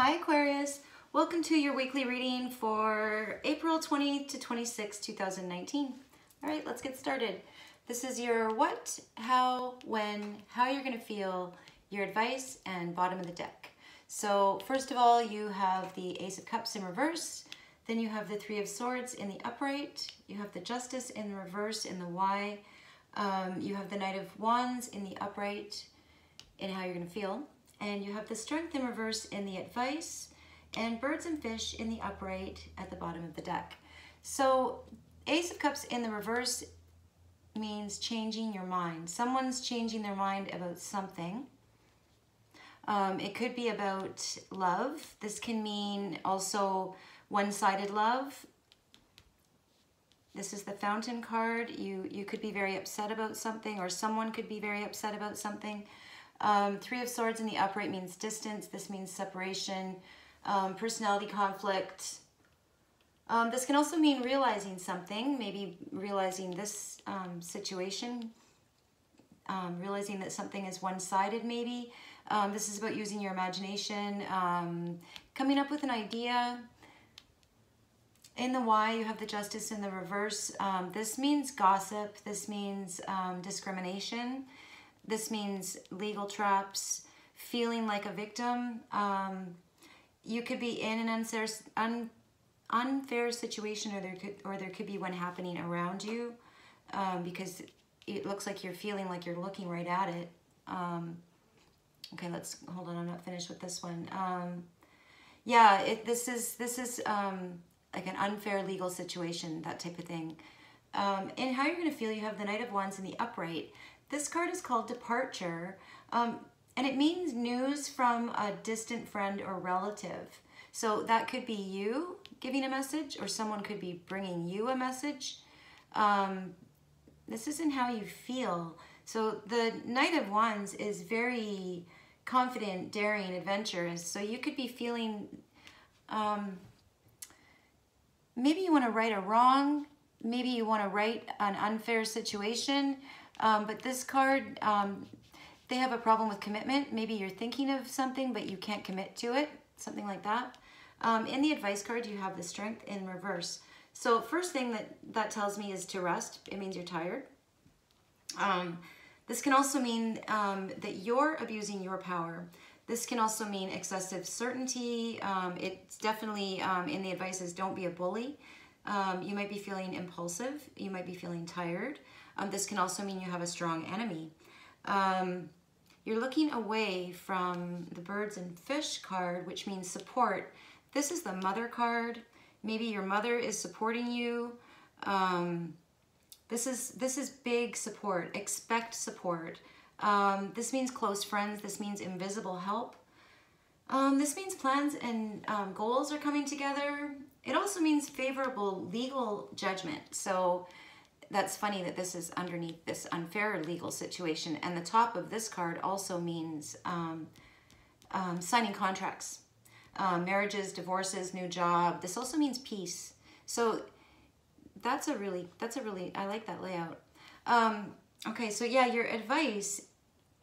Hi Aquarius, welcome to your weekly reading for April 20 to 26, 2019. All right, let's get started. This is your what, how, when, how you're gonna feel, your advice, and bottom of the deck. So first of all, you have the Ace of Cups in reverse, then you have the Three of Swords in the upright, you have the Justice in reverse in the Y, um, you have the Knight of Wands in the upright, and how you're gonna feel and you have the strength in reverse in the advice and birds and fish in the upright at the bottom of the deck. So ace of cups in the reverse means changing your mind. Someone's changing their mind about something. Um, it could be about love. This can mean also one-sided love. This is the fountain card. You, you could be very upset about something or someone could be very upset about something. Um, three of Swords in the upright means distance. This means separation, um, personality conflict. Um, this can also mean realizing something, maybe realizing this um, situation, um, realizing that something is one-sided maybe. Um, this is about using your imagination, coming up with an idea. In the Y, you have the Justice in the reverse. this means gossip. This means discrimination. This means legal traps, feeling like a victim. Um, you could be in an unfair, un, unfair situation or there, could, or there could be one happening around you um, because it looks like you're feeling like you're looking right at it. Um, okay, let's, hold on, I'm not finished with this one. Um, yeah, it, this is, this is um, like an unfair legal situation, that type of thing. Um, and how you're going to feel, you have the Knight of Wands in the upright. This card is called Departure, um, and it means news from a distant friend or relative. So that could be you giving a message, or someone could be bringing you a message. Um, this isn't how you feel. So the Knight of Wands is very confident, daring, adventurous. So you could be feeling, um, maybe you want to right a wrong, maybe you want to right an unfair situation, um, but this card, um, they have a problem with commitment. Maybe you're thinking of something, but you can't commit to it, something like that. Um, in the advice card, you have the strength in reverse. So first thing that that tells me is to rest. It means you're tired. Um, this can also mean um, that you're abusing your power. This can also mean excessive certainty. Um, it's definitely um, in the advice is don't be a bully. Um, you might be feeling impulsive. You might be feeling tired. Um, this can also mean you have a strong enemy. Um, you're looking away from the birds and fish card, which means support. This is the mother card. Maybe your mother is supporting you. Um, this is this is big support. Expect support. Um, this means close friends. This means invisible help. Um, this means plans and um, goals are coming together. It also means favorable legal judgment. So that's funny that this is underneath this unfair legal situation. And the top of this card also means um, um, signing contracts, um, marriages, divorces, new job. This also means peace. So that's a really, that's a really, I like that layout. Um, okay, so yeah, your advice,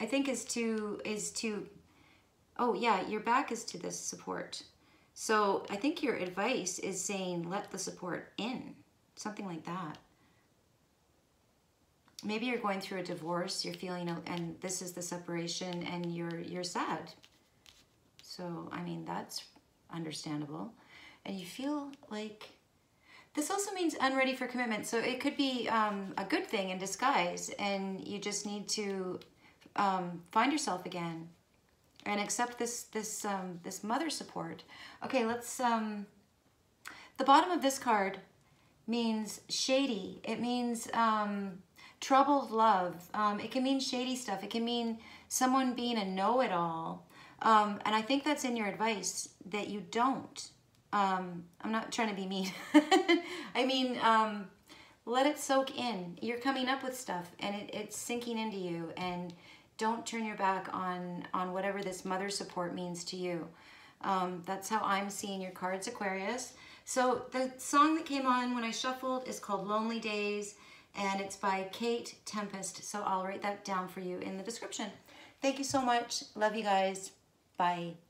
I think is to, is to, oh yeah, your back is to this support. So I think your advice is saying, let the support in, something like that maybe you're going through a divorce, you're feeling, and this is the separation, and you're you're sad. So I mean that's understandable, and you feel like this also means unready for commitment. So it could be um, a good thing in disguise, and you just need to um, find yourself again and accept this this um, this mother support. Okay, let's. Um, the bottom of this card means shady. It means um, troubled love. Um, it can mean shady stuff. It can mean someone being a know-it-all. Um, and I think that's in your advice that you don't. Um, I'm not trying to be mean. I mean, um, let it soak in. You're coming up with stuff and it, it's sinking into you and don't turn your back on, on whatever this mother support means to you. Um, that's how I'm seeing your cards, Aquarius. So the song that came on when I shuffled is called Lonely Daze and it's by Kate Tempest. So I'll write that down for you in the description. Thank you so much. Love you guys. Bye.